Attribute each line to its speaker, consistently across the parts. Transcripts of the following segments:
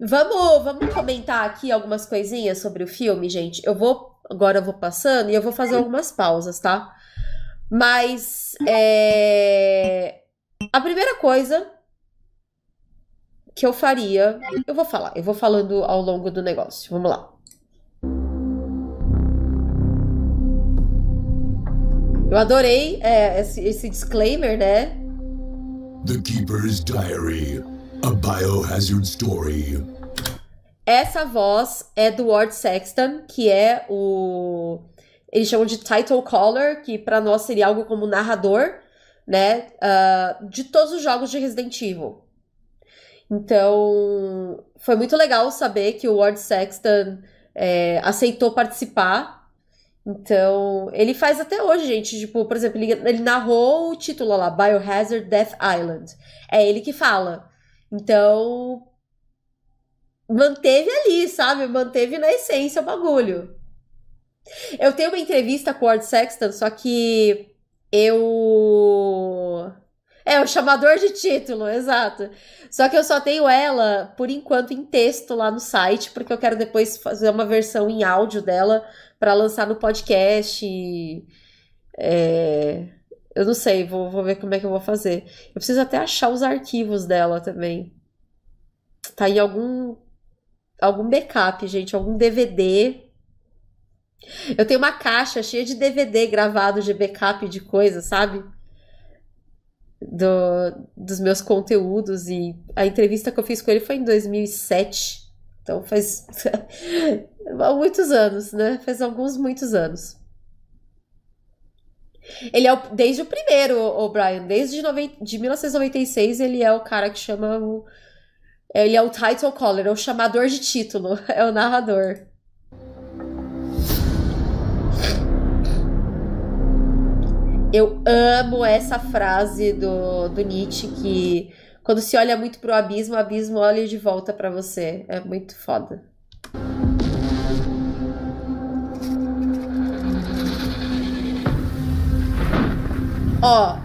Speaker 1: Vamos, vamos comentar aqui algumas coisinhas sobre o filme, gente. Eu vou. Agora eu vou passando e eu vou fazer algumas pausas, tá? Mas. É, a primeira coisa que eu faria. Eu vou falar, eu vou falando ao longo do negócio. Vamos lá. Eu adorei é, esse, esse disclaimer, né?
Speaker 2: The Keeper's Diary, a biohazard story.
Speaker 1: Essa voz é do Ward Sexton, que é o. Eles chamam de title caller, que para nós seria algo como narrador, né? Uh, de todos os jogos de Resident Evil. Então, foi muito legal saber que o Ward Sexton é, aceitou participar então, ele faz até hoje, gente. Tipo, por exemplo, ele, ele narrou o título lá, Biohazard Death Island. É ele que fala. Então, manteve ali, sabe? Manteve na essência o bagulho. Eu tenho uma entrevista com o Ward Sexton, só que eu. É, o chamador de título, exato. Só que eu só tenho ela, por enquanto, em texto lá no site, porque eu quero depois fazer uma versão em áudio dela para lançar no podcast. É... Eu não sei, vou, vou ver como é que eu vou fazer. Eu preciso até achar os arquivos dela também. Tá em algum algum backup, gente, algum DVD. Eu tenho uma caixa cheia de DVD gravado de backup de coisa, sabe? Do, dos meus conteúdos e a entrevista que eu fiz com ele foi em 2007. Então faz muitos anos, né? Faz alguns, muitos anos. Ele é o, desde o primeiro, o Brian, desde de 1996, ele é o cara que chama o. Ele é o title caller, é o chamador de título, é o narrador. Eu amo essa frase do, do Nietzsche que quando se olha muito pro abismo, o abismo olha de volta para você. É muito foda. Ó,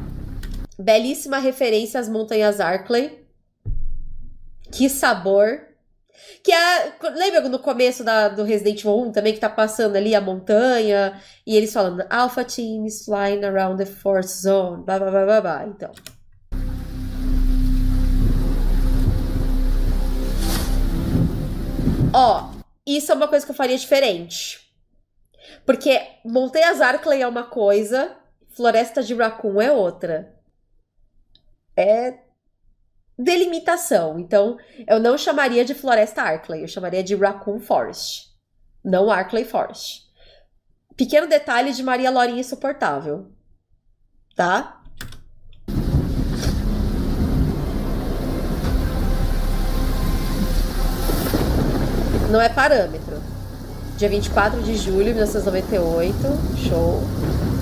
Speaker 1: belíssima referência às montanhas Arkley. Que sabor. Que é. Lembra no começo da, do Resident Evil 1 também, que tá passando ali a montanha e eles falando Alpha Team is flying around the Force Zone. Blá blá blá blá blá. Então. Ó, isso é uma coisa que eu faria diferente. Porque Montanhas Arkley é uma coisa, Floresta de Raccoon é outra. É delimitação. Então, eu não chamaria de Floresta Arkley, eu chamaria de Raccoon Forest. Não Arkley Forest. Pequeno detalhe de Maria Lorinha insuportável. Tá? Não é parâmetro. Dia 24 de julho de 1998. Show.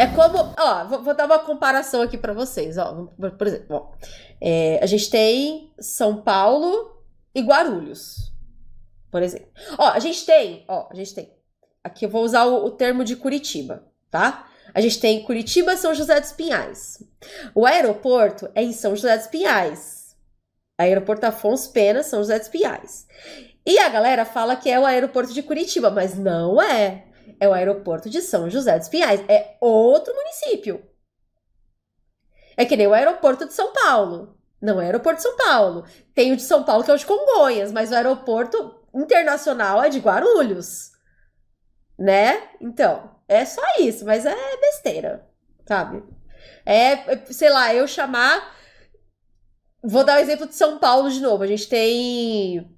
Speaker 1: É como. Ó, vou, vou dar uma comparação aqui para vocês. Ó, por exemplo, ó, é, a gente tem São Paulo e Guarulhos. Por exemplo. Ó, a gente tem. Ó, a gente tem. Aqui eu vou usar o, o termo de Curitiba, tá? A gente tem Curitiba São José dos Pinhais. O aeroporto é em São José dos Pinhais. Aeroporto Afonso Pena, São José dos Pinhais. E a galera fala que é o aeroporto de Curitiba, mas não é. É o aeroporto de São José dos Pinhais. É outro município. É que nem o aeroporto de São Paulo. Não é o aeroporto de São Paulo. Tem o de São Paulo, que é o de Congonhas, mas o aeroporto internacional é de Guarulhos. Né? Então, é só isso, mas é besteira, sabe? É, sei lá, eu chamar Vou dar o exemplo de São Paulo de novo. A gente tem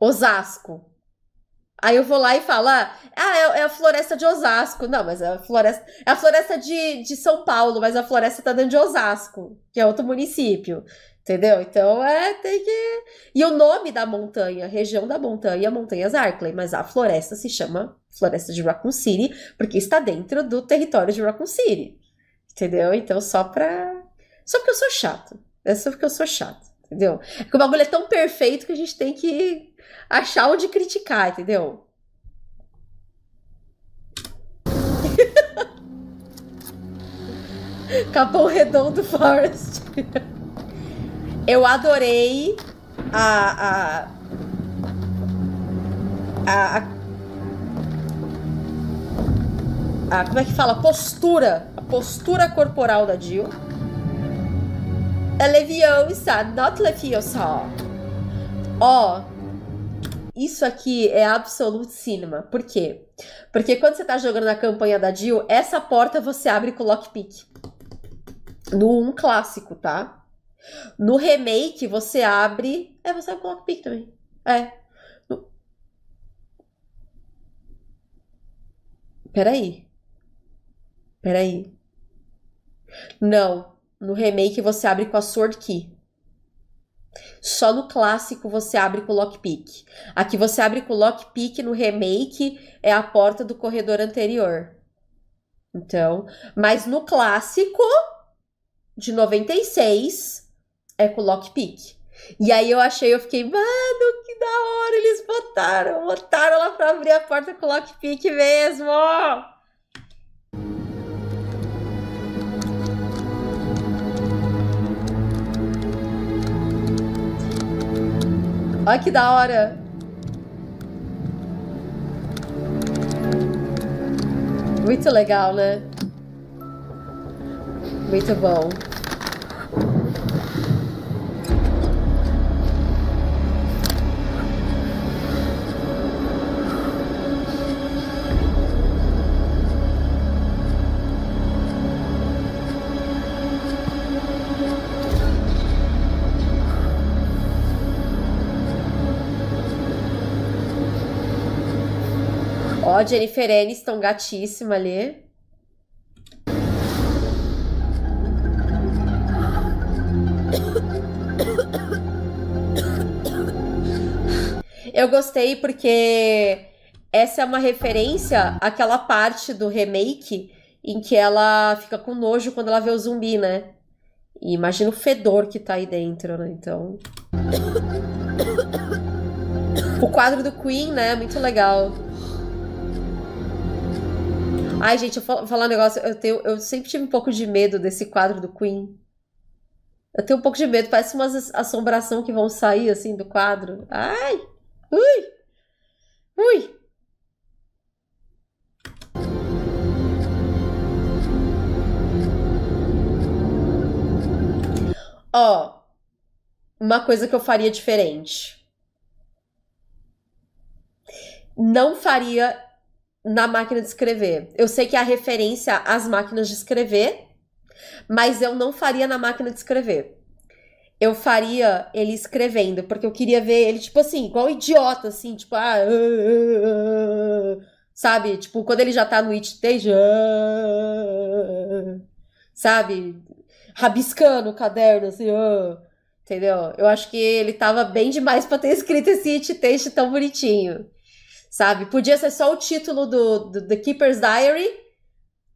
Speaker 1: Osasco. Aí eu vou lá e falo, ah, é, é, a floresta de Osasco. Não, mas é a floresta, é a floresta de, de São Paulo, mas a floresta tá dentro de Osasco, que é outro município. Entendeu? Então é, tem que. E o nome da montanha, região da montanha, Montanhas Arkley, mas a floresta se chama Floresta de Raccoon City, porque está dentro do território de Raccoon City. Entendeu? Então só pra. Só porque eu sou chato. É só porque eu sou chata, entendeu? É que o bagulho é tão perfeito que a gente tem que achar onde criticar, entendeu? Capão Redondo Forest. Eu adorei a, a, a, a, como é que fala? A postura, a postura corporal da Jill. É Leviosa, not Leviosa. Ó, isso aqui é absolute cinema. Por quê? Porque quando você tá jogando na campanha da Jill, essa porta você abre com lockpick. No 1 clássico, tá? No remake, você abre. É, você abre com lockpick também. É. No... Peraí. Peraí. Não. No remake, você abre com a Sword Key. Só no clássico você abre com lockpick. Aqui você abre com lockpick no remake é a porta do corredor anterior. Então, mas no clássico de 96 é com lockpick. E aí eu achei, eu fiquei, mano, que da hora eles botaram, botaram lá pra abrir a porta com lockpick mesmo. Olha que da hora. Muito legal, né? Muito bom. Ó, Jennifer Aniston, gatíssima ali. Eu gostei porque essa é uma referência àquela parte do remake em que ela fica com nojo quando ela vê o zumbi, né? E imagina o fedor que tá aí dentro, né? Então. O quadro do Queen, né? Muito legal. Ai, gente, eu vou falar um negócio. Eu, tenho, eu sempre tive um pouco de medo desse quadro do Queen. Eu tenho um pouco de medo. Parece umas assombração que vão sair assim do quadro. Ai! Ui! Ui! Ó, uma coisa que eu faria diferente. Não faria na máquina de escrever. Eu sei que há referência às máquinas de escrever, mas eu não faria na máquina de escrever. Eu faria ele escrevendo, porque eu queria ver ele, tipo assim, igual idiota, assim, tipo, ah, uh, uh, uh, sabe? Tipo, quando ele já tá no it stage, sabe? Rabiscando o caderno, assim, entendeu? Eu acho que ele tava bem demais para ter escrito esse it tão bonitinho sabe? Podia ser só o título do, do The Keeper's Diary,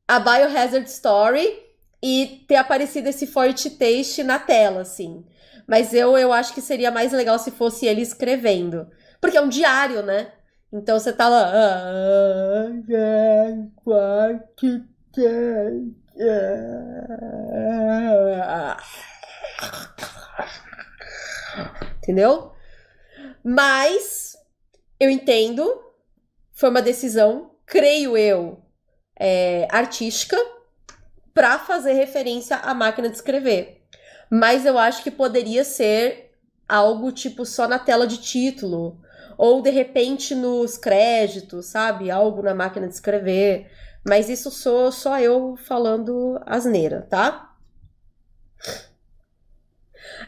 Speaker 1: a Biohazard Story e ter aparecido esse forte taste na tela, assim. Mas eu, eu acho que seria mais legal se fosse ele escrevendo. Porque é um diário, né? Então você tá lá. Entendeu? Mas eu entendo foi uma decisão, creio eu, é, artística para fazer referência à máquina de escrever. Mas eu acho que poderia ser algo tipo só na tela de título ou de repente nos créditos, sabe? Algo na máquina de escrever. Mas isso sou só eu falando asneira, tá?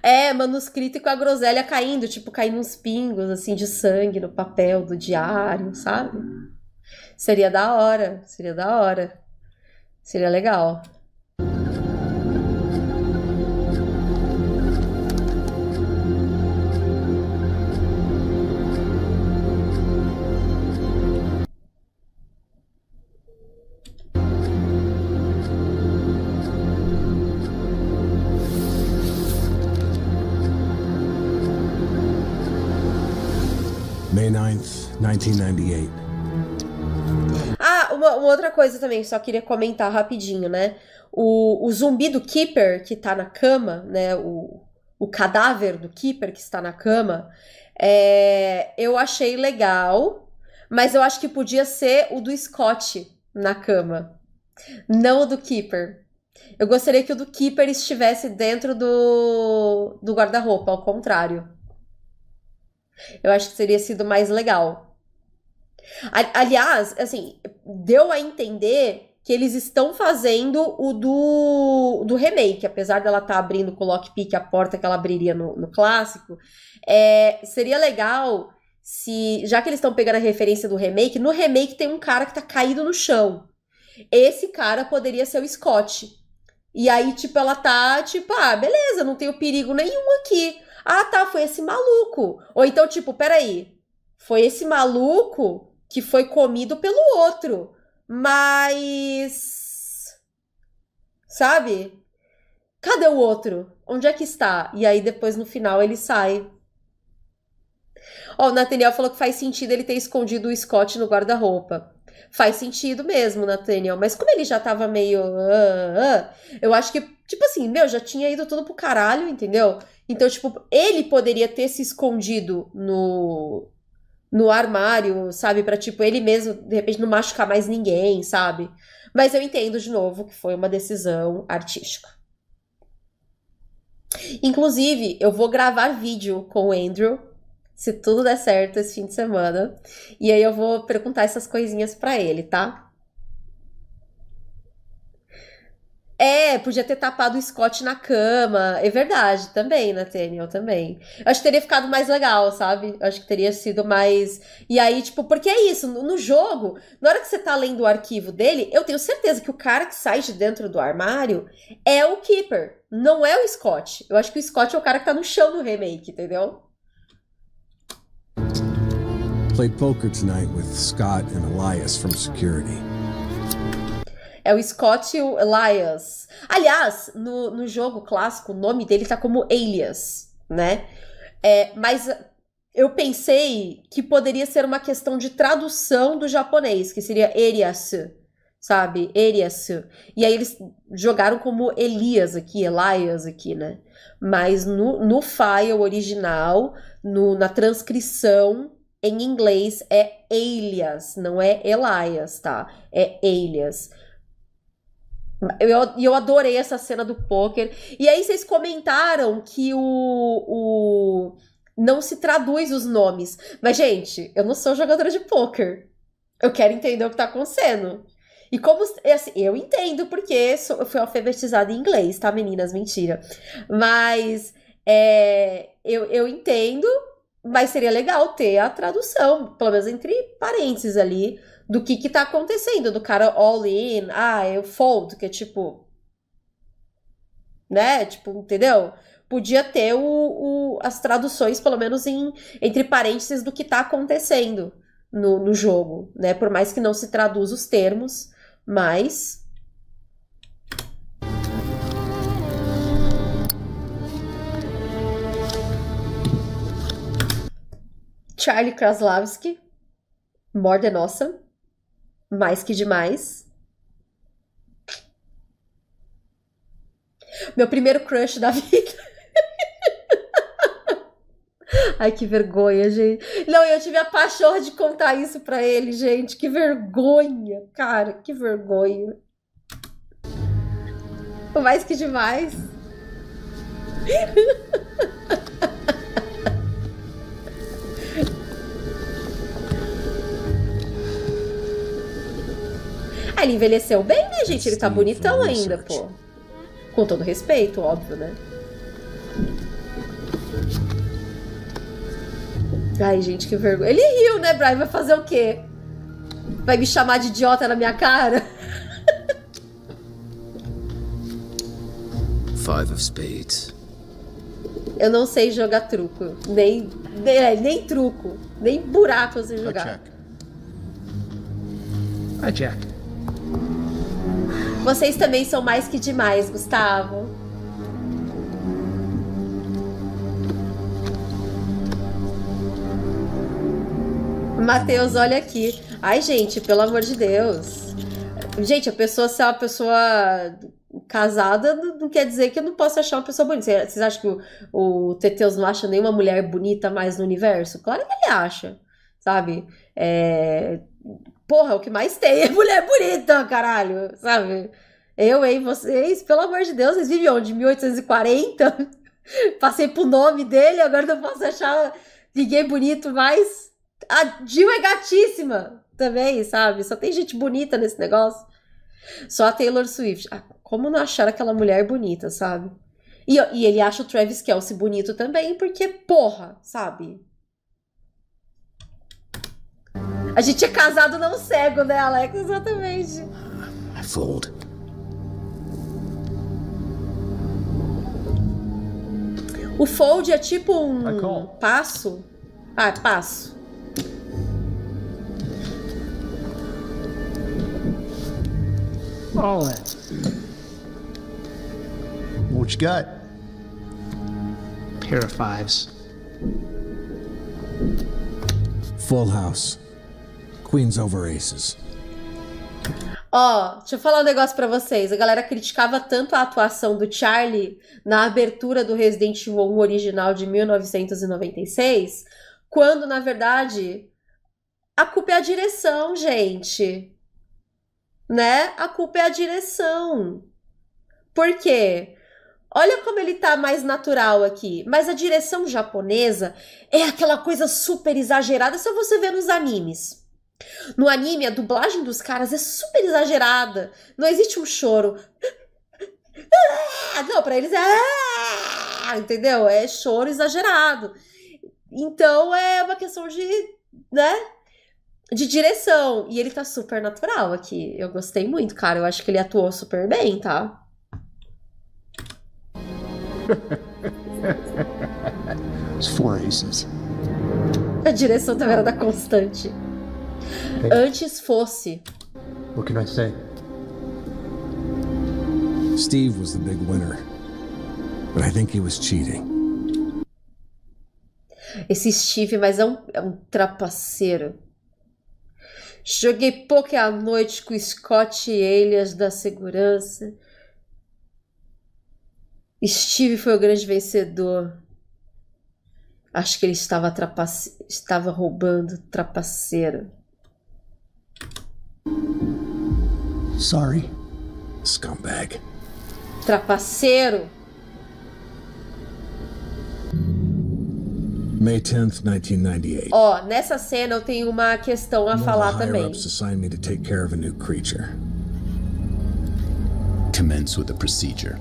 Speaker 1: É, manuscrito com a groselha caindo, tipo, caindo uns pingos, assim, de sangue no papel do diário, sabe? Seria da hora, seria da hora. Seria legal. 1998. Ah, uma, uma, outra coisa também, só queria comentar rapidinho, né? O, o zumbi do Keeper, que tá na cama, né? O, o cadáver do Keeper que está na cama, é, eu achei legal, mas eu acho que podia ser o do Scott na cama, não o do Keeper. Eu gostaria que o do Keeper estivesse dentro do, do guarda-roupa, ao contrário. Eu acho que teria sido mais legal. Aliás, assim, deu a entender que eles estão fazendo o do, do remake, apesar dela estar tá abrindo com o lockpick a porta que ela abriria no, no clássico. É, seria legal se, já que eles estão pegando a referência do remake, no remake tem um cara que tá caído no chão. Esse cara poderia ser o Scott. E aí, tipo, ela tá, tipo, ah, beleza, não tenho perigo nenhum aqui. Ah, tá, foi esse maluco. Ou então, tipo, peraí, foi esse maluco que foi comido pelo outro. Mas. Sabe? Cadê o outro? Onde é que está? E aí depois no final ele sai. Ó, o Nathaniel falou que faz sentido ele ter escondido o Scott no guarda-roupa. Faz sentido mesmo, Nathaniel. Mas como ele já tava meio. Uh, uh, eu acho que, tipo assim, meu, já tinha ido tudo pro caralho, entendeu? Então, tipo, ele poderia ter se escondido no, no armário, sabe? Pra, tipo, ele mesmo, de repente, não machucar mais ninguém, sabe? Mas eu entendo, de novo, que foi uma decisão artística. Inclusive, eu vou gravar vídeo com o Andrew, se tudo der certo esse fim de semana. E aí eu vou perguntar essas coisinhas para ele, tá? É, podia ter tapado o Scott na cama. É verdade, também, Nathaniel, também. Eu acho que teria ficado mais legal, sabe? Eu acho que teria sido mais. E aí, tipo, porque é isso, no, jogo, na hora que você tá lendo o arquivo dele, eu tenho certeza que o cara que sai de dentro do armário é o Keeper, não é o Scott. Eu acho que o Scott é o cara que tá no chão no remake, entendeu? Played poker tonight with Scott and Elias from security. É o Scott Elias. Aliás, no, no jogo clássico, o nome dele tá como Alias, né? É, mas eu pensei que poderia ser uma questão de tradução do japonês, que seria Elias, sabe? Elias. E aí eles jogaram como Elias aqui, Elias aqui, né? Mas no, no file original, no, na transcrição, em inglês é Elias, não é Elias, tá? É Elias. Eu, eu adorei essa cena do poker. E aí vocês comentaram que o, o não se traduz os nomes. Mas, gente, eu não sou jogadora de poker. Eu quero entender o que tá acontecendo. E como. Assim, eu entendo porque sou, eu fui alfabetizada em inglês, tá, meninas? Mentira. Mas é, eu, eu entendo, mas seria legal ter a tradução, pelo menos entre parênteses ali, do que que tá acontecendo, do cara all in, ah, eu fold, que é tipo. Né? Tipo, entendeu? Podia ter o, o, as traduções, pelo menos em, entre parênteses, do que tá acontecendo no, no jogo, né? Por mais que não se traduza os termos, mas Charlie Kraslavski, More Than Awesome mais que demais. Meu primeiro crush da vida. Ai, que vergonha, gente. Não, eu tive a paixão de contar isso pra ele, gente. Que vergonha, cara, que vergonha. Mais que demais. Ah, ele envelheceu bem, né, gente? Ele tá bonitão ainda, pô. Com todo respeito, óbvio, né? Ai, gente, que vergonha. Ele riu, né, Brian? Vai fazer o quê? Vai me chamar de idiota na minha cara? Five of spades. Eu não sei jogar truco. Nem, nem, nem truco. Nem buraco eu sei jogar. A Jack. Vocês também são mais que demais, Gustavo. Matheus, olha aqui. Ai, gente, pelo amor de Deus. Gente, a pessoa se é uma pessoa casada não, não quer dizer que eu não posso achar uma pessoa bonita. Vocês acham que o, o Teteus não acha nenhuma mulher bonita mais no universo? Claro que ele acha, sabe? É... Porra, o que mais tem é mulher bonita, caralho, sabe? Eu, hein, vocês, pelo amor de Deus, vocês vivem onde? 1840? Passei pro nome dele, agora não posso achar ninguém bonito mais. A Jill é gatíssima também, sabe? Só tem gente bonita nesse negócio. Só a Taylor Swift. Ah, como não achar aquela mulher bonita, sabe? E, e ele acha o Travis Kelsey bonito também, porque, porra, sabe? A gente é casado não cego, né, Alex? Exatamente. I fooled. O fold é tipo um passo. Ah, passo.
Speaker 3: All in. What you got? Pair of fives.
Speaker 4: Full house. Queens over aces.
Speaker 1: Ó, oh, deixa eu falar um negócio para vocês. A galera criticava tanto a atuação do Charlie na abertura do Resident Evil 1 original de 1996, quando na verdade a culpa é a direção, gente né? A culpa é a direção. Por quê? Olha como ele tá mais natural aqui. Mas a direção japonesa é aquela coisa super exagerada, se você ver nos animes. No anime, a dublagem dos caras é super exagerada. Não existe um choro. Não, para eles é. Entendeu? É choro exagerado. Então é uma questão de. né? de direção. E ele tá super natural aqui. Eu gostei muito, cara. Eu acho que ele atuou super bem, tá?
Speaker 3: Os four aces.
Speaker 1: A direção também era da constante. Hey. Antes fosse.
Speaker 3: What can I say?
Speaker 4: Steve was the big winner. But I think he was cheating.
Speaker 1: Esse Steve, mas é um, é um trapaceiro. Joguei poker à noite com Scott e Elias da segurança. Steve foi o grande vencedor. Acho que ele estava, trapace... estava roubando trapaceiro.
Speaker 3: Sorry.
Speaker 4: Scumbag.
Speaker 1: Trapaceiro.
Speaker 4: May 10th, 1998.
Speaker 1: Ó, nessa cena eu tenho uma questão a falar também.
Speaker 4: assigned me to take care of a new creature.
Speaker 2: Commence with the procedure.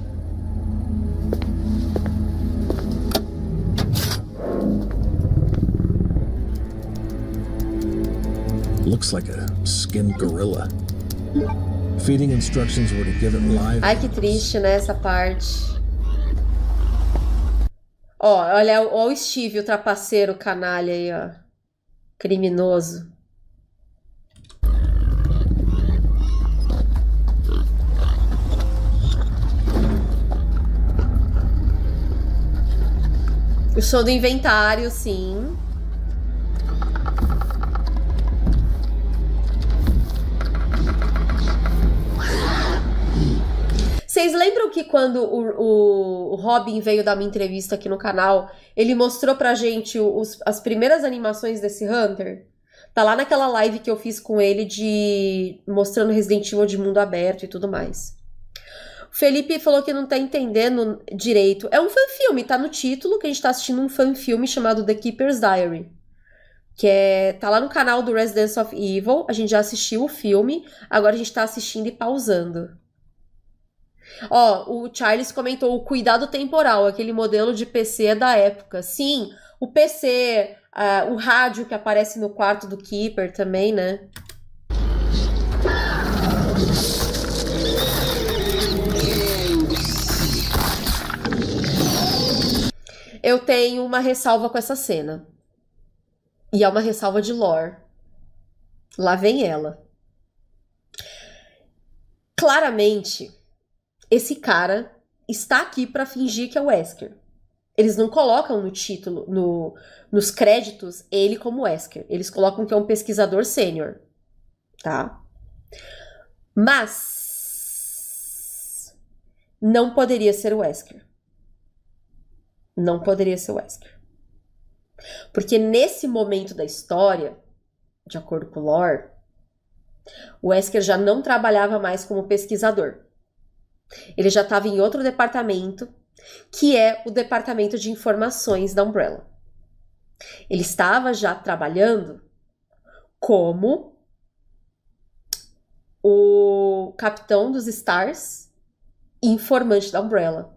Speaker 4: Looks like a skinned gorilla. Feeding instructions were to give it live.
Speaker 1: Ai, que triste, né, essa parte. Ó, olha, ó o Steve, o trapaceiro canalha aí, ó. Criminoso. O som do inventário, sim. Vocês lembram que quando o, o, Robin veio dar uma entrevista aqui no canal, ele mostrou pra gente os, as primeiras animações desse Hunter? Tá lá naquela live que eu fiz com ele de mostrando Resident Evil de mundo aberto e tudo mais. O Felipe falou que não tá entendendo direito. É um fanfilme, tá no título, que a gente tá assistindo um fanfilme chamado The Keeper's Diary. Que é, tá lá no canal do Residence of Evil. A gente já assistiu o filme, agora a gente tá assistindo e pausando. Ó, o Charles comentou o cuidado temporal, aquele modelo de PC da época. Sim, o PC, uh, o rádio que aparece no quarto do Keeper também, né? Eu tenho uma ressalva com essa cena. E é uma ressalva de lore. Lá vem ela. Claramente, esse cara está aqui para fingir que é o Wesker. Eles não colocam no título, no, nos créditos, ele como Wesker. Eles colocam que é um pesquisador sênior, tá? Mas não poderia ser o Wesker. Não poderia ser o Wesker. Porque nesse momento da história, de acordo com o lore, o Wesker já não trabalhava mais como pesquisador. Ele já estava em outro departamento, que é o departamento de informações da Umbrella. Ele estava já trabalhando como o capitão dos Stars informante da Umbrella.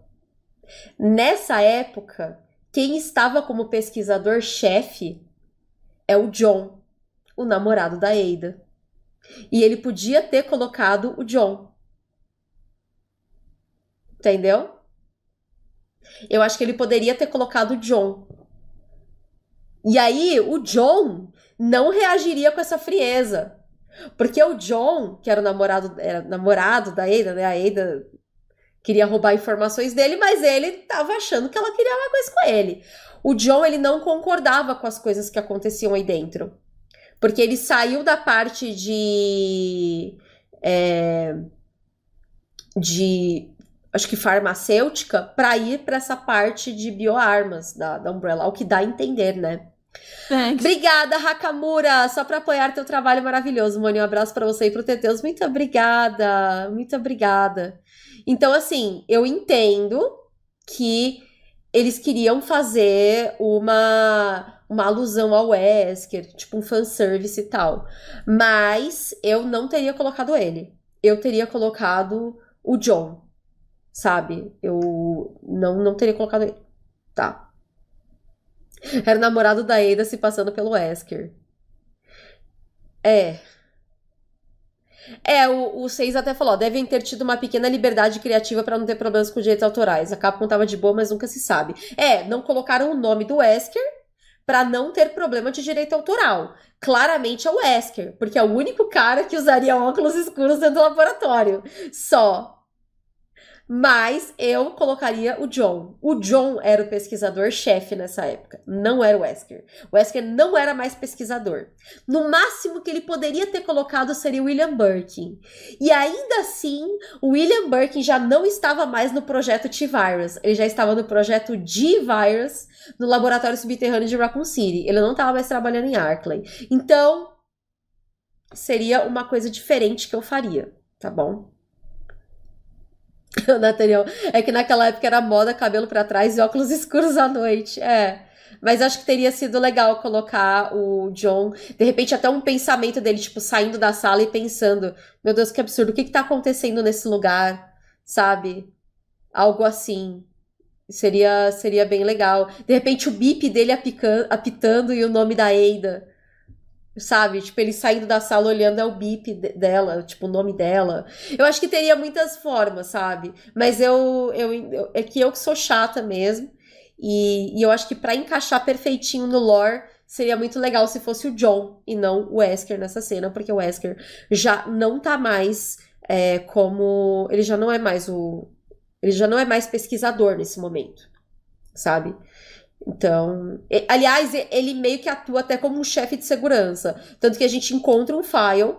Speaker 1: Nessa época, quem estava como pesquisador-chefe é o John, o namorado da Ada. E ele podia ter colocado o John. Entendeu? Eu acho que ele poderia ter colocado o John. E aí, o John não reagiria com essa frieza. Porque o John, que era o namorado, era namorado da Ada, né? A Ada queria roubar informações dele, mas ele tava achando que ela queria uma coisa com ele. O John, ele não concordava com as coisas que aconteciam aí dentro. Porque ele saiu da parte de. É, de. Acho que farmacêutica, para ir para essa parte de bioarmas da, da Umbrella, o que dá a entender, né?
Speaker 5: Thanks.
Speaker 1: Obrigada, Hakamura, só para apoiar teu trabalho maravilhoso, Moni. Um abraço para você e pro Teteus. Muito obrigada, muito obrigada. Então, assim, eu entendo que eles queriam fazer uma uma alusão ao Wesker, tipo um fanservice e tal. Mas eu não teria colocado ele. Eu teria colocado o John, sabe? Eu não, não teria colocado. Tá. Era o namorado da Ada se passando pelo Wesker. É. É, o, o Seis até falou, devem ter tido uma pequena liberdade criativa para não ter problemas com direitos autorais. A Capcom tava de boa, mas nunca se sabe. É, não colocaram o nome do Wesker para não ter problema de direito autoral. Claramente é o Wesker, porque é o único cara que usaria óculos escuros dentro do laboratório. Só. Mas eu colocaria o John. O John era o pesquisador-chefe nessa época, não era o Wesker. O Wesker não era mais pesquisador. No máximo que ele poderia ter colocado seria o William Birkin. E ainda assim, o William Birkin já não estava mais no projeto T-Virus. Ele já estava no projeto G-Virus, no laboratório subterrâneo de Raccoon City. Ele não estava mais trabalhando em Arklay. Então, seria uma coisa diferente que eu faria, tá bom? Nathaniel, é que naquela época era moda cabelo para trás e óculos escuros à noite. É. Mas acho que teria sido legal colocar o John, de repente até um pensamento dele, tipo, saindo da sala e pensando: Meu Deus, que absurdo, o que, que tá acontecendo nesse lugar? Sabe? Algo assim. Seria, seria bem legal. De repente o bip dele apicando, apitando e o nome da Eida. Sabe? Tipo, ele saindo da sala olhando é o bip dela, tipo, o nome dela. Eu acho que teria muitas formas, sabe? Mas eu, eu, eu é que eu que sou chata mesmo. E, e eu acho que para encaixar perfeitinho no lore, seria muito legal se fosse o John e não o Wesker nessa cena, porque o Wesker já não tá mais é, como. Ele já não é mais o. Ele já não é mais pesquisador nesse momento, sabe? Então, aliás, ele meio que atua até como um chefe de segurança. Tanto que a gente encontra um file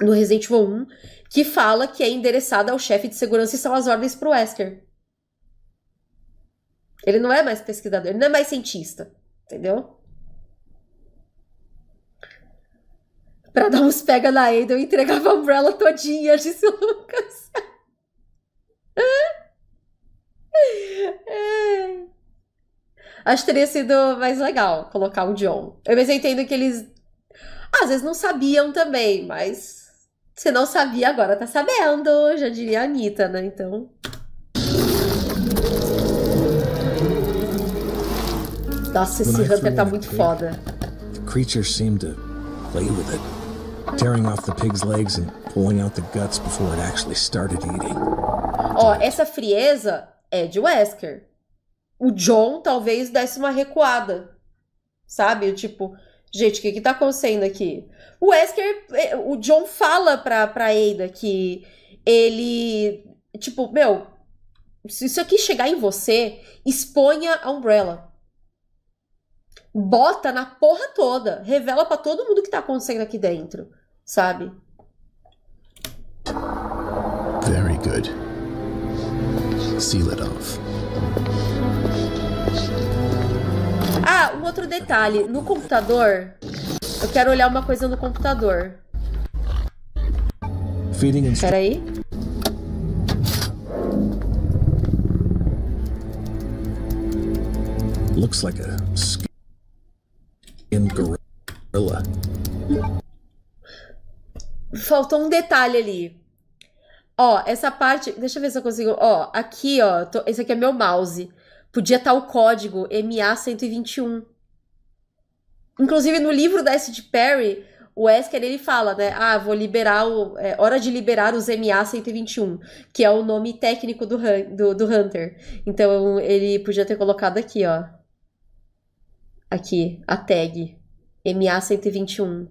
Speaker 1: no Resident Evil 1 que fala que é endereçado ao chefe de segurança e são as ordens pro Wesker. Ele não é mais pesquisador, ele não é mais cientista, entendeu? Pra dar uns pega na Ada, eu entregava a Umbrella todinha, disse o Lucas. é. Acho que teria sido mais legal colocar o John. Eu, eu entendo que eles às vezes não sabiam também, mas se não sabia, agora tá sabendo, já diria a Anitta, né? Então. Nossa, esse Hunter tá muito foda.
Speaker 4: The creature seemed to play with it, tearing off the pig's legs and pulling out the guts before it actually started eating.
Speaker 1: Ó, essa frieza é de Wesker o John talvez desse uma recuada, sabe? Tipo, gente, o que que tá acontecendo aqui? O Wesker, é, o John fala pra, pra Ada que ele, tipo, meu, se isso aqui chegar em você, exponha a Umbrella. Bota na porra toda, revela para todo mundo o que tá acontecendo aqui dentro, sabe?
Speaker 2: Very good. Seal it off.
Speaker 1: Ah, um outro detalhe. No computador, eu quero olhar uma coisa no computador. Peraí.
Speaker 4: Looks like a skin gorilla.
Speaker 1: Faltou um detalhe ali. Ó, essa parte. Deixa eu ver se eu consigo. Ó, aqui, ó. tô- esse aqui é meu mouse. Podia estar o código MA121. Inclusive, no livro da S.G. Perry, o Wesker ele fala, né? Ah, vou liberar o. É hora de liberar os MA121, que é o nome técnico do, do, do Hunter. Então, ele podia ter colocado aqui, ó. Aqui, a tag. MA121.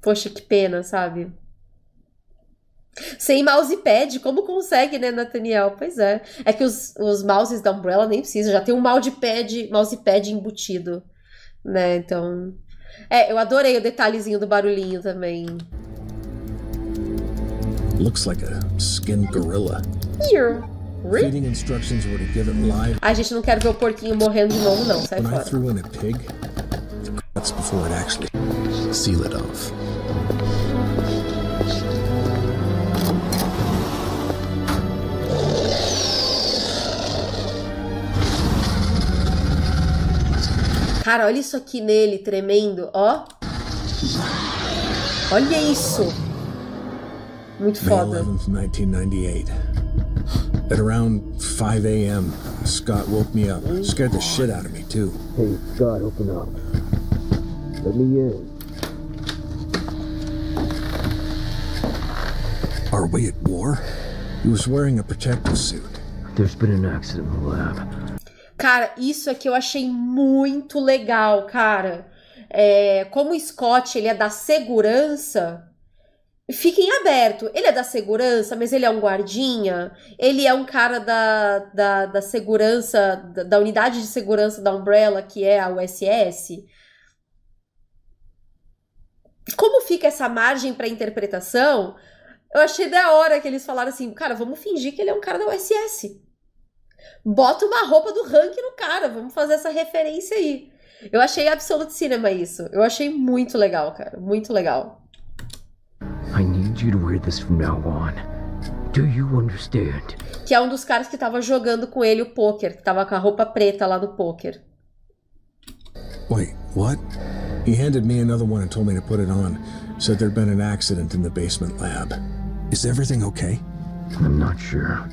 Speaker 1: Poxa, que pena, sabe? Sem mousepad, como consegue, né, Nathaniel? Pois é. É que os, os mouses da Umbrella nem precisa, já tem um mousepad, mousepad embutido, né? Então. É, eu adorei o detalhezinho do barulhinho também.
Speaker 4: Looks like a skin gorilla.
Speaker 1: Here.
Speaker 4: Feeding instructions were to give it live
Speaker 1: Ai, gente, não quero ver o porquinho morrendo de novo, não. Sai
Speaker 4: when I
Speaker 1: fora.
Speaker 4: threw in a pig. The guts before it actually.
Speaker 2: Seal it off.
Speaker 1: Cara, olha isso aqui nele tremendo, ó. Olha isso. Muito foda.
Speaker 4: 11th, 1998. At around 5 a.m., Scott woke me up. Scared the shit out of me, too.
Speaker 5: Hey, Scott, open up. Let me in.
Speaker 4: Are we at war? He was wearing a protective suit.
Speaker 5: There's been an accident in the lab.
Speaker 1: Cara, isso aqui eu achei muito legal, cara. É, como o Scott, ele é da segurança, fica em aberto. Ele é da segurança, mas ele é um guardinha. Ele é um cara da, da, da segurança, da, da unidade de segurança da Umbrella, que é a USS. Como fica essa margem para interpretação? Eu achei da hora que eles falaram assim, cara, vamos fingir que ele é um cara da USS. Bota uma roupa do rank no cara, vamos fazer essa referência aí. Eu achei Absolute Cinema isso. Eu achei muito legal, cara. Muito legal.
Speaker 5: I need you to wear this from now on. Do you understand?
Speaker 1: Que é um dos caras que tava jogando com ele o poker, que tava com a roupa preta lá no poker.
Speaker 4: Wait, what? He handed me another one and told me to put it on. Said there'd been an accident in the basement lab. Is everything okay?
Speaker 5: I'm not sure.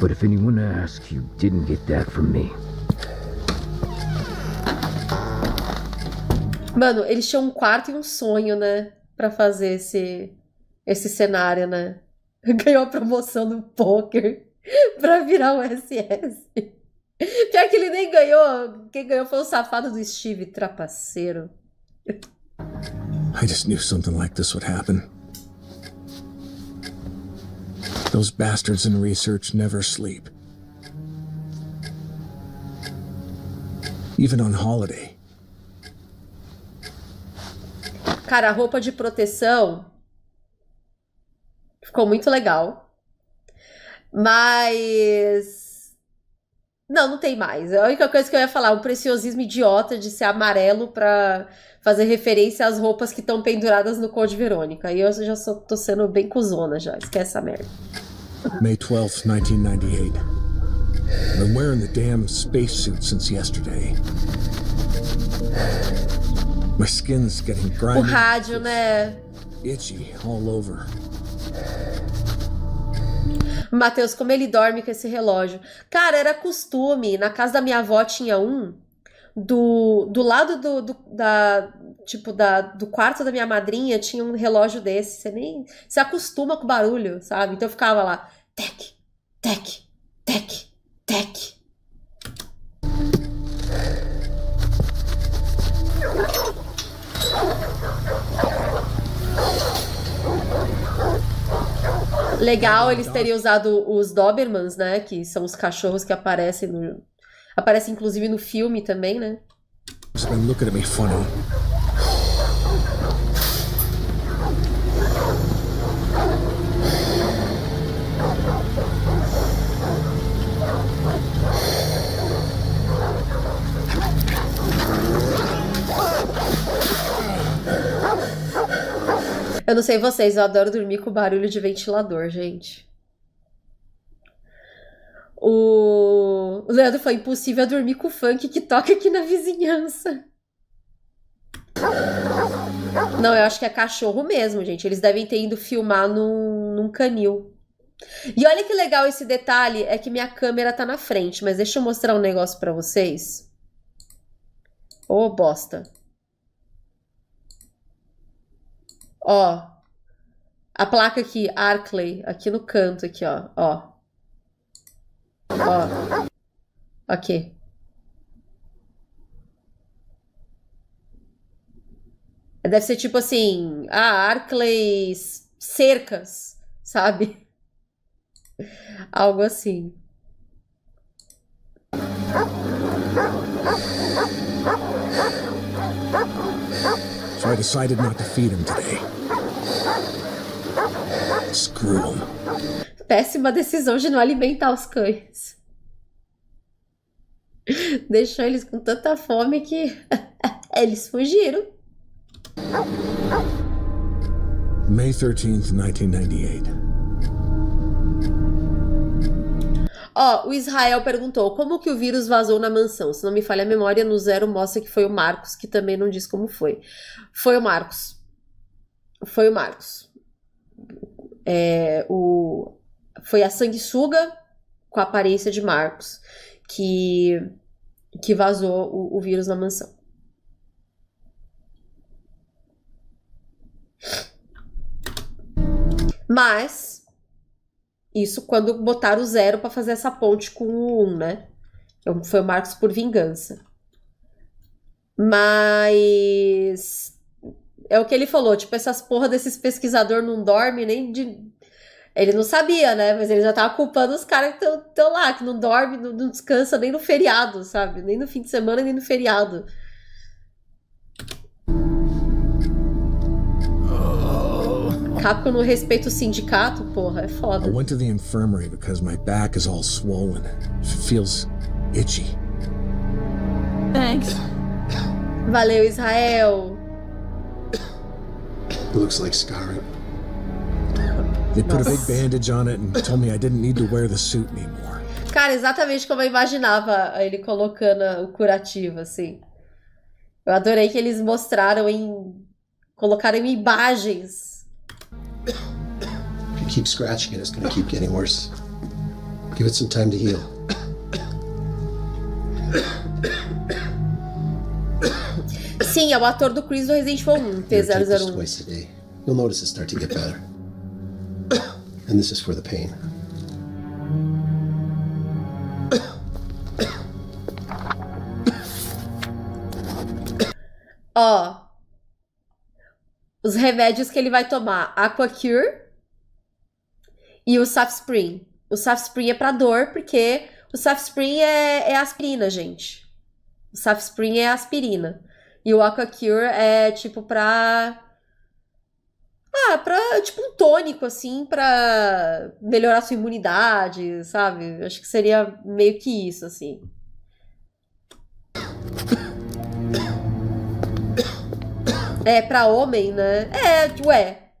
Speaker 5: But if anyone asks, you didn't get that from me.
Speaker 1: Mano, eles tinham um quarto e um sonho, né? Pra fazer esse, esse cenário, né? Ganhou a promoção do poker pra virar o SS. Pior que ele nem ganhou. Quem ganhou foi o safado do Steve, trapaceiro.
Speaker 4: I just knew something like this would happen. Those bastards in research never sleep. Even on holiday.
Speaker 1: Cara, a roupa de proteção ficou muito legal. Mas. Não, não tem mais. A única coisa que eu ia falar, o preciosismo idiota de ser amarelo pra fazer referência às roupas que estão penduradas no Code Verônica. Aí eu já sou, tô sendo bem cuzona já. Esquece essa merda.
Speaker 4: May 12th, 1998. Been wearing the damn spacesuit since yesterday. My skin's getting
Speaker 1: O
Speaker 4: grimy,
Speaker 1: rádio, né?
Speaker 4: itchy all over.
Speaker 1: Matheus, como ele dorme com esse relógio. Cara, era costume. Na casa da minha avó tinha um. Do, do lado do, do- da tipo da, do quarto da minha madrinha tinha um relógio desse. Você nem se acostuma com o barulho, sabe? Então eu ficava lá, tec, tec, tec, tec. Legal eles terem usado os Dobermans, né? Que são os cachorros que aparecem no. Aparecem inclusive no filme também, né?
Speaker 4: Been looking at me funny.
Speaker 1: Eu não sei vocês, eu adoro dormir com barulho de ventilador, gente. O, o Leandro foi impossível dormir com o funk que toca aqui na vizinhança. Não, eu acho que é cachorro mesmo, gente. Eles devem ter ido filmar num, num canil. E olha que legal esse detalhe, é que minha câmera tá na frente, mas deixa eu mostrar um negócio pra vocês. Ô, oh, bosta. Ó. A placa aqui, Arkley, aqui no canto, aqui, ó. Ó. Ó. Aqui. Deve ser tipo assim, ah, Arkley cercas, sabe? Algo assim.
Speaker 4: So I decided not to feed him today. Screw him.
Speaker 1: Péssima decisão de não alimentar os cães. Deixou eles com tanta fome que eles fugiram.
Speaker 4: May 13th, 1998.
Speaker 1: Ó, oh, o Israel perguntou como que o vírus vazou na mansão. Se não me falha a memória, no zero mostra que foi o Marcos, que também não diz como foi. Foi o Marcos. Foi o Marcos. É, o, foi a sanguessuga com a aparência de Marcos que, que vazou o, o vírus na mansão. Mas isso quando botaram o zero para fazer essa ponte com o um, né? Foi o Marcos por vingança. Mas é o que ele falou, tipo, essas porra desses pesquisador não dorme nem de. Ele não sabia, né? Mas ele já tava culpando os caras que estão lá, que não dorme, não, não descansa nem no feriado, sabe? Nem no fim de semana, nem no feriado. Capcom não respeita o sindicato, porra, é foda.
Speaker 4: I went to the infirmary because my back is all swollen. It feels itchy.
Speaker 6: Thanks.
Speaker 1: Valeu, Israel.
Speaker 3: Looks like scarring.
Speaker 4: They put Nossa. a big bandage on it and told me I didn't need to wear the suit anymore.
Speaker 1: Cara, exatamente como eu imaginava ele colocando o curativo, assim. Eu adorei que eles mostraram em. colocaram em imagens
Speaker 3: If you keep scratching it, it's going to keep getting worse. Give it some time to heal.
Speaker 1: Sim, é o ator do Chris do Resident Evil 1, T001.
Speaker 3: Twice a day. You'll notice it start to get better. And this is for the pain.
Speaker 1: Ó, oh, os remédios que ele vai tomar: Aqua Cure e o Spring. O Spring é para dor, porque o Spring é, é aspirina, gente. O Spring é aspirina. E o Aqua Cure é tipo pra. Ah, pra. Tipo um tônico, assim, pra melhorar sua imunidade, sabe? Acho que seria meio que isso, assim. É, pra homem, né? É, ué.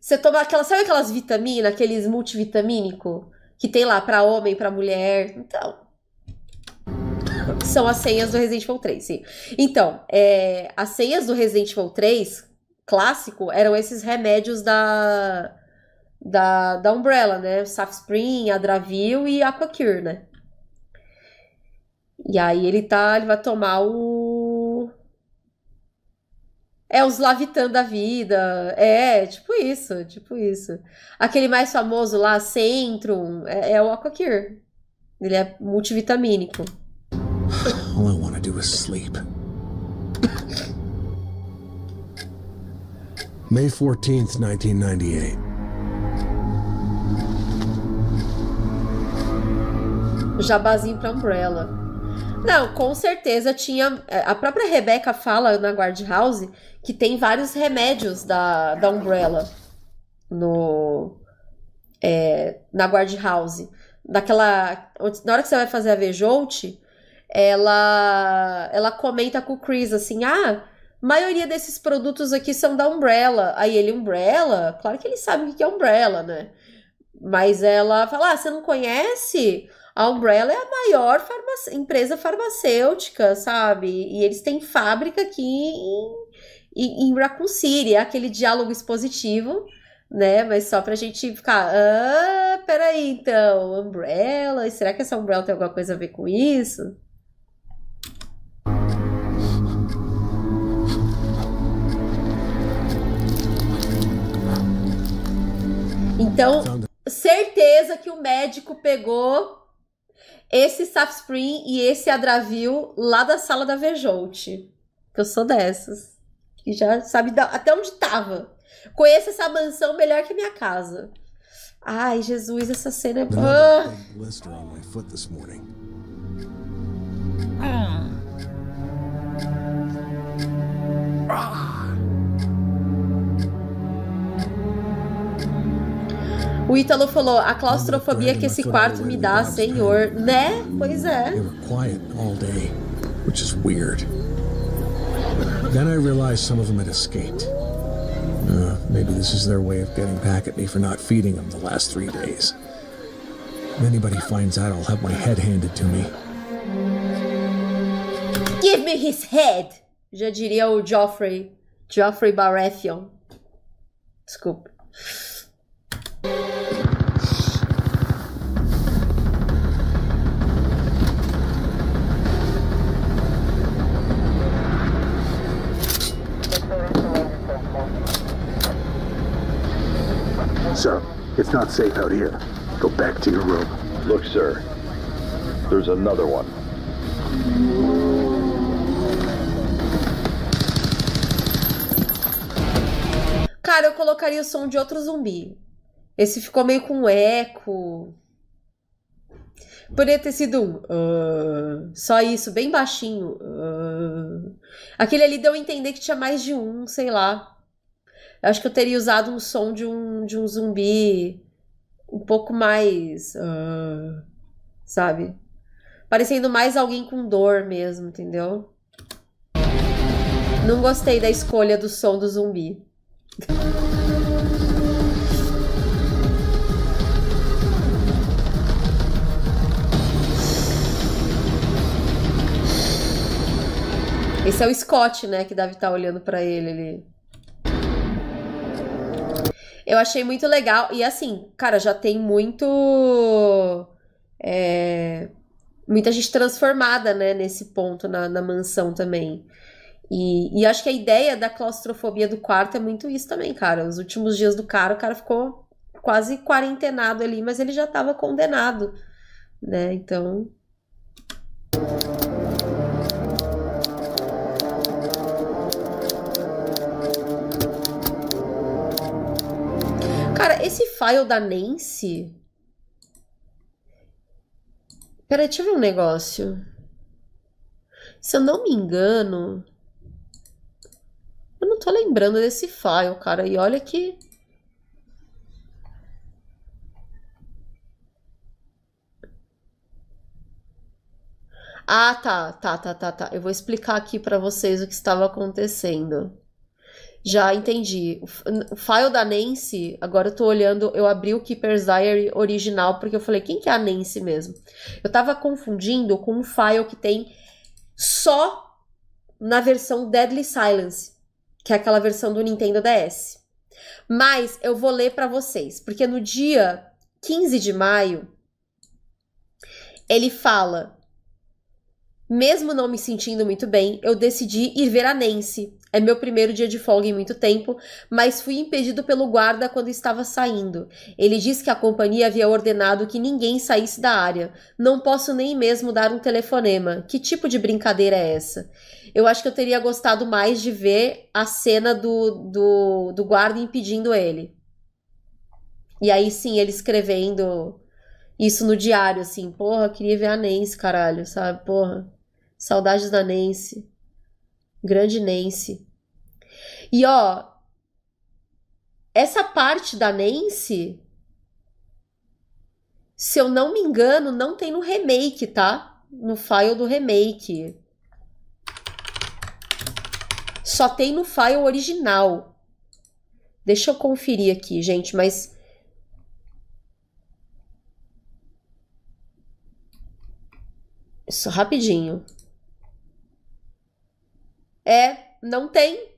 Speaker 1: Você toma aquelas. Sabe aquelas vitaminas, aqueles multivitamínico? Que tem lá pra homem, pra mulher. Então. São as senhas do Resident Evil 3, sim. Então, é, as senhas do Resident Evil 3 clássico eram esses remédios da. Da, da Umbrella, né? Soft Spring, Adravil e Aquacure, né? E aí ele tá. Ele vai tomar o é os Lavitan da vida. É, tipo isso, tipo isso. Aquele mais famoso lá, Centrum, é, é o Aquacure. Ele é multivitamínico.
Speaker 4: All I want to do is sleep. May 14th, 1998.
Speaker 1: Jabazinho pra Umbrella. Não, com certeza tinha. É, a própria Rebeca fala na Guard House que tem vários remédios da, da Umbrella no é, na Guard House. Daquela. Na hora que você vai fazer a Vejolte, ela ela comenta com o Chris assim: ah, maioria desses produtos aqui são da Umbrella. Aí ele, Umbrella? Claro que ele sabe o que é Umbrella, né? Mas ela fala: ah, você não conhece? A Umbrella é a maior farmac... empresa farmacêutica, sabe? E eles têm fábrica aqui em, em, em Raccoon City. É aquele diálogo expositivo, né? Mas só pra gente ficar. Ah, peraí, então, Umbrella? Será que essa Umbrella tem alguma coisa a ver com isso? Então, certeza que o médico pegou esse Saf Spring e esse Adravil lá da sala da Vejolte. Que eu sou dessas. Que já sabe até onde tava. Conheço essa mansão melhor que a minha casa. Ai, Jesus, essa cena é. Ah. Ah. O Ítalo falou: a claustrofobia que esse quarto me dá, senhor. Né? Pois é. which is weird. Then I realized some of them had escaped. Uh, maybe this is their way of getting back at me for not feeding them the last three days. If anybody finds out, I'll have my head handed to me. Give me his head! Já diria o Joffrey. Joffrey Baratheon. Desculpa.
Speaker 6: Sir, it's not safe out here. Go back to your room.
Speaker 7: Look, sir. There's another one.
Speaker 1: Cara, eu colocaria o som de outro zumbi. Esse ficou meio com eco. Poderia ter sido um. Uh, só isso, bem baixinho. Uh. Aquele ali deu a entender que tinha mais de um, sei lá. Eu acho que eu teria usado um som de um, de um zumbi um pouco mais. Uh, sabe? Parecendo mais alguém com dor mesmo, entendeu? Não gostei da escolha do som do zumbi. Esse é o Scott, né? Que deve estar tá olhando para ele ali. Eu achei muito legal. E assim, cara, já tem muito. É, muita gente transformada, né, nesse ponto na, na mansão também. E, e, acho que a ideia da claustrofobia do quarto é muito isso também, cara. Os últimos dias do cara, o cara ficou quase quarentenado ali, mas ele já estava condenado, né? Então. Cara, esse file da Nancy. Peraí, deixa eu ver um negócio. Se eu não me engano. Eu não tô lembrando desse file, cara. E olha que. Ah, tá, tá, tá, tá, tá. Eu vou explicar aqui para vocês o que estava acontecendo. Já entendi. O file da Nancy, agora eu tô olhando, eu abri o Keeper's Diary original porque eu falei, quem que é a Nancy mesmo? Eu tava confundindo com um file que tem só na versão Deadly Silence, que é aquela versão do Nintendo DS. Mas eu vou ler para vocês, porque no dia 15 de maio ele fala mesmo não me sentindo muito bem, eu decidi ir ver a Nancy. É meu primeiro dia de folga em muito tempo, mas fui impedido pelo guarda quando estava saindo. Ele disse que a companhia havia ordenado que ninguém saísse da área. Não posso nem mesmo dar um telefonema. Que tipo de brincadeira é essa? Eu acho que eu teria gostado mais de ver a cena do, do, do guarda impedindo ele. E aí sim, ele escrevendo isso no diário, assim, porra, queria ver a Nancy, caralho, sabe? Porra. Saudades da Nancy. Grande Nancy. E ó, essa parte da Nancy, se eu não me engano, não tem no remake, tá? No file do remake. Só tem no file original. Deixa eu conferir aqui, gente, mas. Só rapidinho. É, não tem.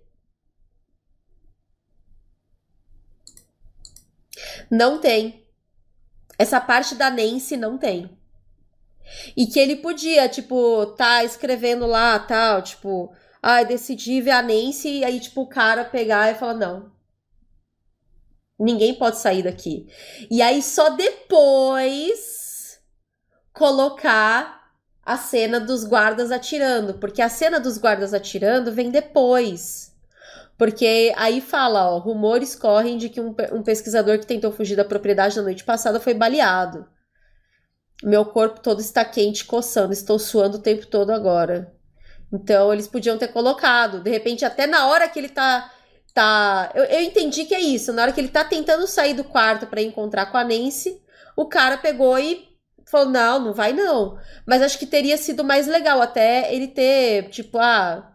Speaker 1: Não tem. Essa parte da Nancy não tem. E que ele podia, tipo, tá escrevendo lá, tal, tipo, ah, decidi ver a Nancy, e aí, tipo, o cara pegar e falar, não. Ninguém pode sair daqui. E aí, só depois colocar a cena dos guardas atirando, porque a cena dos guardas atirando vem depois. Porque aí fala, ó, rumores correm de que um, um pesquisador que tentou fugir da propriedade na noite passada foi baleado. Meu corpo todo está quente, coçando, estou suando o tempo todo agora. Então eles podiam ter colocado, de repente até na hora que ele tá tá, eu, eu entendi que é isso, na hora que ele tá tentando sair do quarto para encontrar com a Nancy, o cara pegou e falou: "Não, não vai não". Mas acho que teria sido mais legal até ele ter, tipo, ah,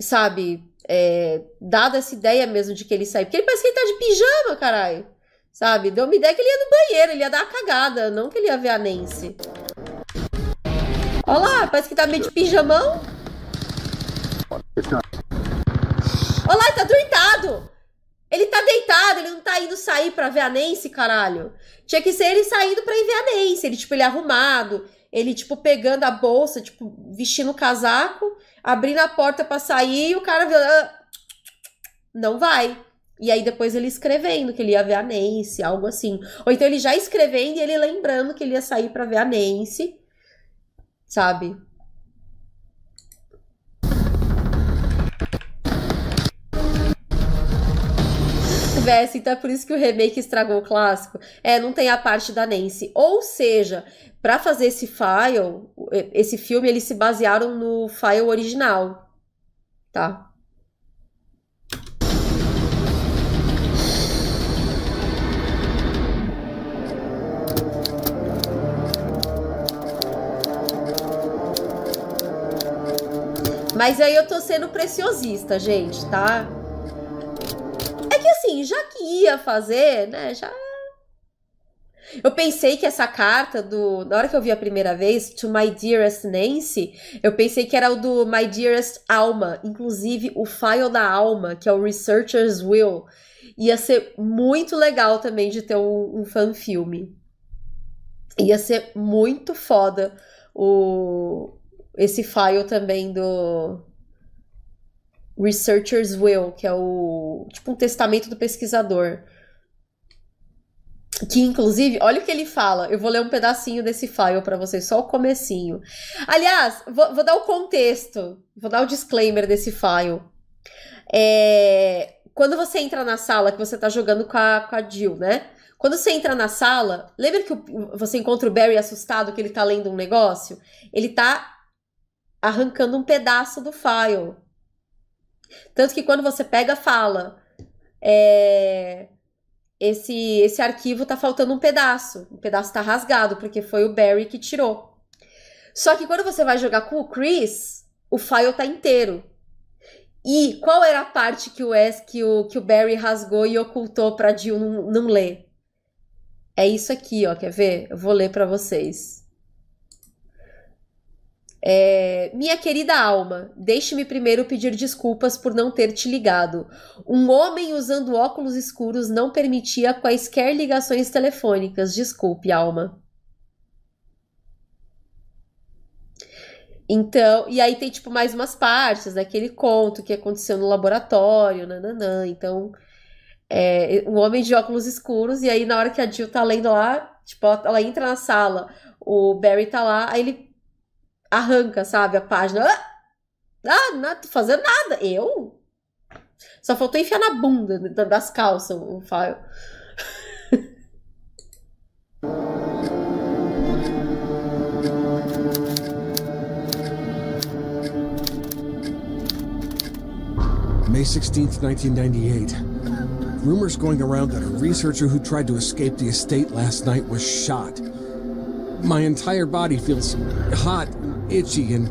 Speaker 1: sabe, é, dado essa ideia mesmo de que ele saiu. Porque ele parece que ele tá de pijama, caralho. Sabe? Deu uma ideia que ele ia no banheiro, ele ia dar uma cagada, não que ele ia ver a Nancy. Olha lá, parece que tá meio de pijamão. Olha lá, tá deitado. Ele tá deitado, ele não tá indo sair pra ver a Nancy, caralho. Tinha que ser ele saindo pra ir ver a Nancy. Ele, tipo, ele arrumado, ele, tipo, pegando a bolsa, tipo, vestindo o casaco abrindo a porta para sair e o cara viu. Ah, não vai. E aí depois ele escrevendo que ele ia ver a Nancy, algo assim. Ou então ele já escrevendo e ele lembrando que ele ia sair para ver a Nancy. Sabe? Tivesse, então é por isso que o remake estragou o clássico. É, não tem a parte da Nancy. Ou seja, para fazer esse file, esse filme, eles se basearam no file original, tá? Mas aí eu tô sendo preciosista, gente, tá? Assim, já que ia fazer, né? Já eu pensei que essa carta do. Na hora que eu vi a primeira vez, To My Dearest Nancy, eu pensei que era o do My Dearest Alma. Inclusive, o file da alma, que é o Researcher's Will. Ia ser muito legal também de ter um, um fan-filme. Ia ser muito foda o, esse file também do Researcher's Will, que é o tipo um testamento do pesquisador. Que inclusive, olha o que ele fala. Eu vou ler um pedacinho desse file para vocês, só o comecinho. Aliás, vou, vou, dar o contexto, vou dar o disclaimer desse file. É, quando você entra na sala que você tá jogando com a, com a Jill, né? Quando você entra na sala, lembra que você encontra o Barry assustado que ele tá lendo um negócio? Ele tá arrancando um pedaço do file. Tanto que quando você pega, fala. É, esse, esse arquivo tá faltando um pedaço. Um pedaço tá rasgado, porque foi o Barry que tirou. Só que quando você vai jogar com o Chris, o file tá inteiro. E qual era a parte que o, que o, que o Barry rasgou e ocultou pra Jill não, não ler? É isso aqui, ó. Quer ver? Eu vou ler para vocês. É, minha querida alma, deixe-me primeiro pedir desculpas por não ter te ligado. Um homem usando óculos escuros não permitia quaisquer ligações telefônicas. Desculpe, alma. Então, e aí tem tipo mais umas partes daquele conto que aconteceu no laboratório, nananã. Então, é, um homem de óculos escuros, e aí na hora que a Jill tá lendo lá, tipo, ela, ela entra na sala, o Barry tá lá, aí ele arranca, sabe, a página. Ah, ah não tô fazendo nada. Eu? Só faltou enfiar na bunda das calças o file.
Speaker 4: May 16th, 1998. Rumors going around that a researcher who tried to escape the estate last night was shot. My entire body feels hot, and itchy, and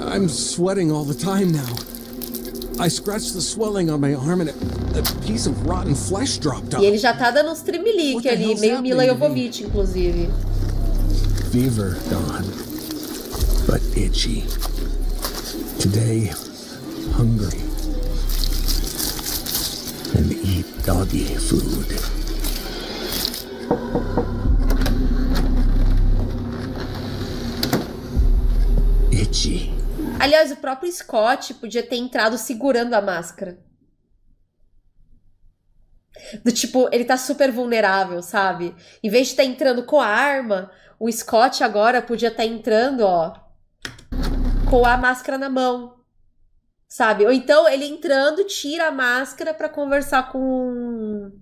Speaker 4: I'm sweating all the time now. I scratched the swelling on my arm and a, piece of rotten flesh dropped off.
Speaker 1: E ele já tá dando uns tremelique ali, meio Mila
Speaker 4: happening to me?
Speaker 1: Jovovich, inclusive.
Speaker 4: Fever gone, but itchy. Today, hungry. And eat doggy food. Itchy.
Speaker 1: Aliás, o próprio Scott podia ter entrado segurando a máscara. Do tipo, ele tá super vulnerável, sabe? Em vez de estar entrando com a arma, o Scott agora podia estar entrando, ó, com a máscara na mão. Sabe? Ou então ele entrando, tira a máscara pra conversar com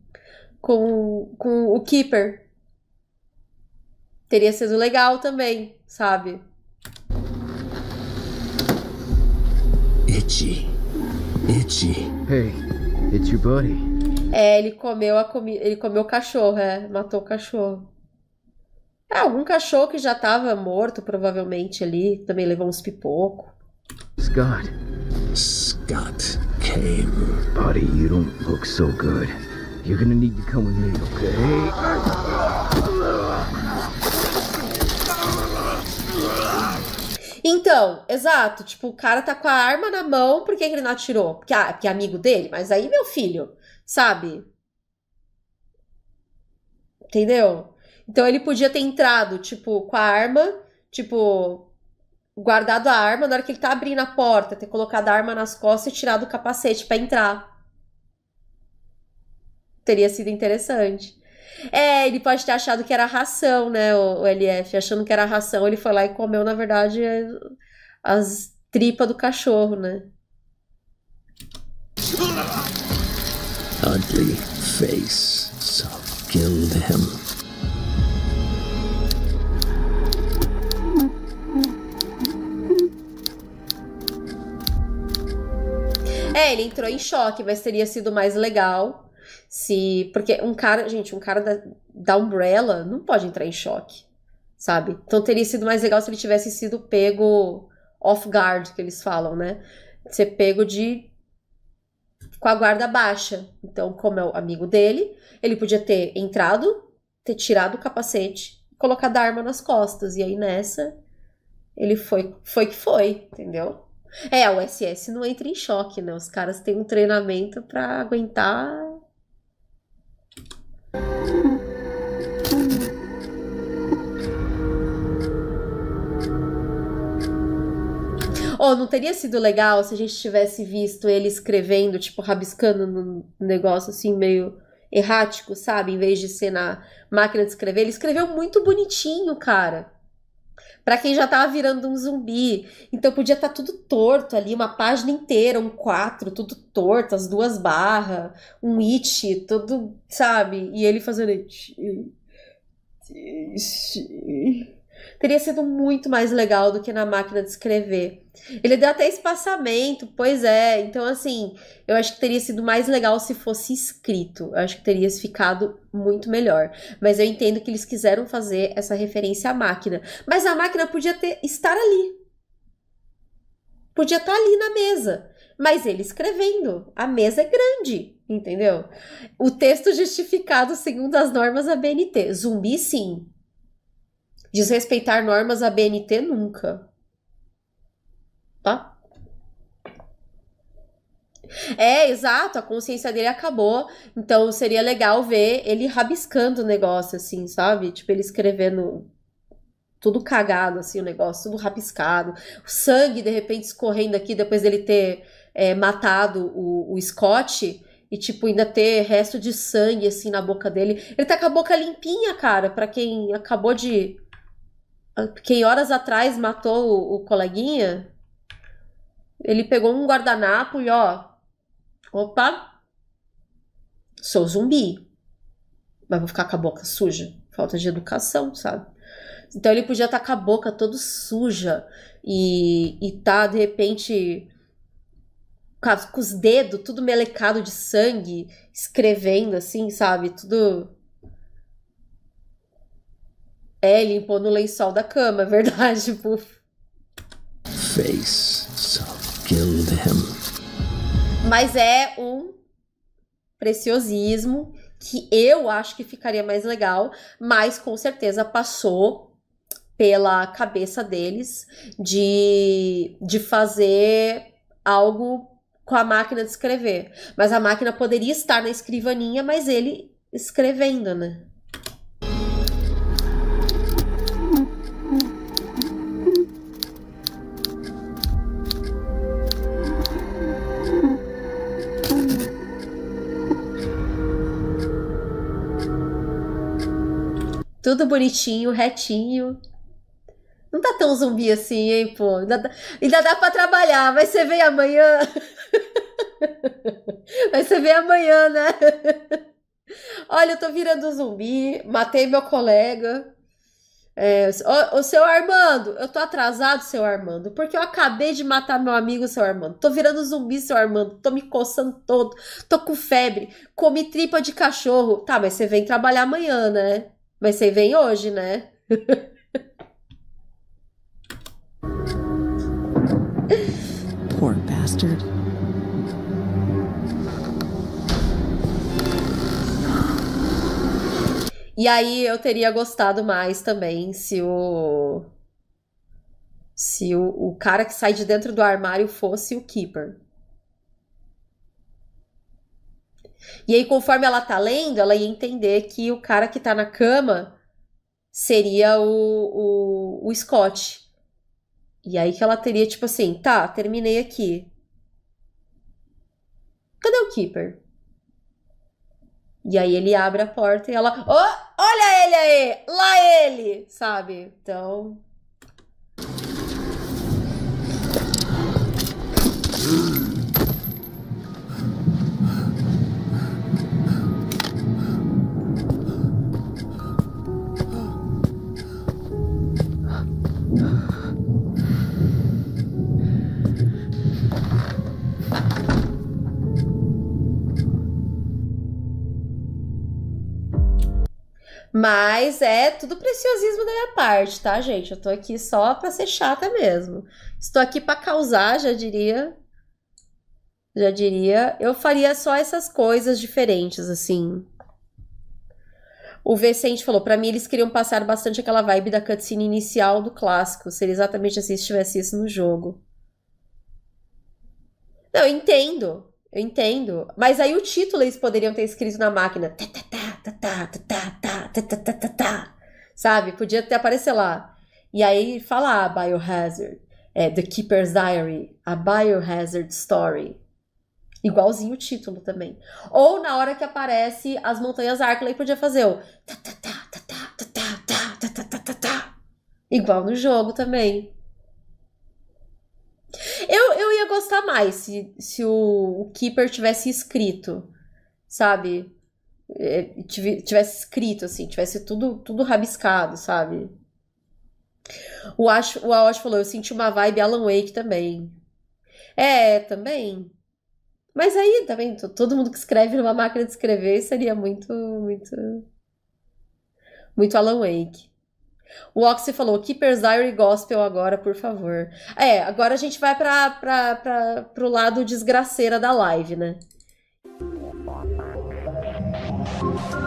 Speaker 1: com com o Keeper. Teria sido legal também, sabe?
Speaker 4: Itchy. Itchy.
Speaker 5: Hey, it's your buddy.
Speaker 1: É, ele comeu a comi... ele comeu o cachorro, é, matou o cachorro. É, algum cachorro que já tava morto, provavelmente, ali, também levou uns pipoco.
Speaker 5: Scott,
Speaker 4: Scott came.
Speaker 5: buddy, you don't look so good. You're gonna need to come with me, okay?
Speaker 1: Então, exato, tipo, o cara tá com a arma na mão, por que, ele não atirou? Porque, ah, porque é amigo dele? Mas aí, meu filho, sabe? Entendeu? Então ele podia ter entrado, tipo, com a arma, tipo, guardado a arma, na hora que ele tá abrindo a porta, ter colocado a arma nas costas e tirado o capacete pra entrar. Teria sido interessante. É, ele pode ter achado que era ração, né, o, o LF, achando que era ração, ele foi lá e comeu, na verdade, as tripas do cachorro, né?
Speaker 3: Ugly face. Killed him.
Speaker 1: É, ele entrou em choque, mas teria sido mais legal se. Porque um cara, gente, um cara da, da Umbrella não pode entrar em choque, sabe? Então teria sido mais legal se ele tivesse sido pego off guard, que eles falam, né? Ser pego de. com a guarda baixa. Então, como é o amigo dele, ele podia ter entrado, ter tirado o capacete, colocado a arma nas costas. E aí nessa, ele foi, foi que foi, entendeu? É, a USS não entra em choque, né? Os caras têm um treinamento pra aguentar. Oh, não teria sido legal se a gente tivesse visto ele escrevendo, tipo, rabiscando no negócio assim, meio errático, sabe? Em vez de ser na máquina de escrever. Ele escreveu muito bonitinho, cara. Pra quem já tava virando um zumbi. Então podia estar tudo torto ali, uma página inteira, um 4, tudo torto, as duas barras, um it, tudo, sabe? E ele fazendo it. Teria sido muito mais legal do que na máquina de escrever. Ele deu até espaçamento, pois é. Então, assim, eu acho que teria sido mais legal se fosse escrito. Eu acho que teria ficado muito melhor. Mas eu entendo que eles quiseram fazer essa referência à máquina. Mas a máquina podia ter, estar ali. Podia estar ali na mesa. Mas ele escrevendo. A mesa é grande, entendeu? O texto justificado segundo as normas da BNT. Zumbi, sim. Desrespeitar normas da BNT, nunca. Tá? É, exato, a consciência dele acabou. Então seria legal ver ele rabiscando o negócio, assim, sabe? Tipo, ele escrevendo tudo cagado, assim, o negócio, tudo rabiscado. O sangue, de repente, escorrendo aqui depois dele ter é, matado o, o Scott. E, tipo, ainda ter resto de sangue, assim, na boca dele. Ele tá com a boca limpinha, cara, pra quem acabou de. Quem horas atrás matou o, o coleguinha. Ele pegou um guardanapo e, ó. Opa! Sou zumbi. Mas vou ficar com a boca suja. Falta de educação, sabe? Então ele podia estar com a boca toda suja e, e tá, de repente, com os dedos tudo melecado de sangue, escrevendo assim, sabe? Tudo. É, limpou no lençol da cama, é verdade, puf.
Speaker 3: Face. So killed him.
Speaker 1: Mas é um preciosismo que eu acho que ficaria mais legal, mas com certeza passou pela cabeça deles de, de fazer algo com a máquina de escrever. Mas a máquina poderia estar na escrivaninha, mas ele escrevendo, né? Tudo bonitinho, retinho. Não tá tão zumbi assim, hein, pô? Ainda dá, ainda dá pra trabalhar, mas você vem amanhã. mas você vem amanhã, né? Olha, eu tô virando zumbi, matei meu colega. É, o, o seu Armando, eu tô atrasado, seu Armando, porque eu acabei de matar meu amigo, seu Armando. Tô virando zumbi, seu Armando. Tô me coçando todo. Tô com febre. Comi tripa de cachorro. Tá, mas você vem trabalhar amanhã, né? Mas você vem hoje, né?
Speaker 8: Poor bastard.
Speaker 1: E aí eu teria gostado mais também se o. Se o, o cara que sai de dentro do armário fosse o Keeper. E aí, conforme ela tá lendo, ela ia entender que o cara que tá na cama seria o, o, o Scott. E aí que ela teria, tipo assim, tá, terminei aqui. Cadê o Keeper? E aí ele abre a porta e ela, oh, olha ele aí, lá ele, sabe? Então, Mas é tudo preciosismo da minha parte, tá, gente? Eu tô aqui só pra ser chata mesmo. Estou aqui pra causar, já diria. Já diria. Eu faria só essas coisas diferentes, assim. O Vicente falou: para mim eles queriam passar bastante aquela vibe da cutscene inicial do clássico. Seria exatamente assim se tivesse isso no jogo. Não, eu entendo. Eu entendo. Mas aí o título eles poderiam ter escrito na máquina. Tá, tá, tá, tá, tá, tá, tá, tá, tá, tá, tá, tá. Sabe? Podia até aparecer lá. E aí falar Biohazard. É, The Keeper's Diary. A Biohazard Story. Igualzinho o título também. Ou na hora que aparece as montanhas Arkley, podia fazer o. Tá, tá, tá, tá, tá, tá, tá, tá, tá, tá, tá, tá. Igual no jogo também. Eu, eu ia gostar mais se, se o, o Keeper tivesse escrito, sabe? Tivesse escrito, assim, tivesse tudo, tudo rabiscado, sabe? O Ash, o Aosh falou, eu senti uma vibe Alan Wake também. É, também. Mas aí também, todo mundo que escreve numa máquina de escrever seria muito, muito. Muito Alan Wake. O Oxy falou, Keeper's Diary Gospel agora, por favor. É, agora a gente vai para pra, pra, pro lado desgraceira da live, né? Thank you.